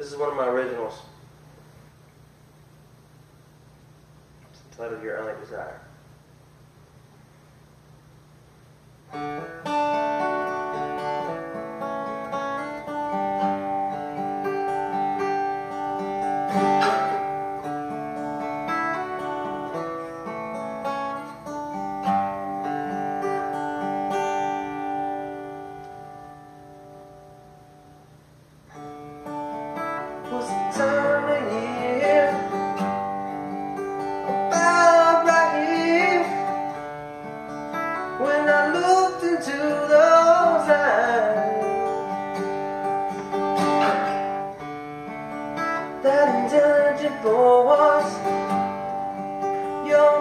This is one of my originals. It's entitled Your Only Desire. into those eyes. That intelligent boy was your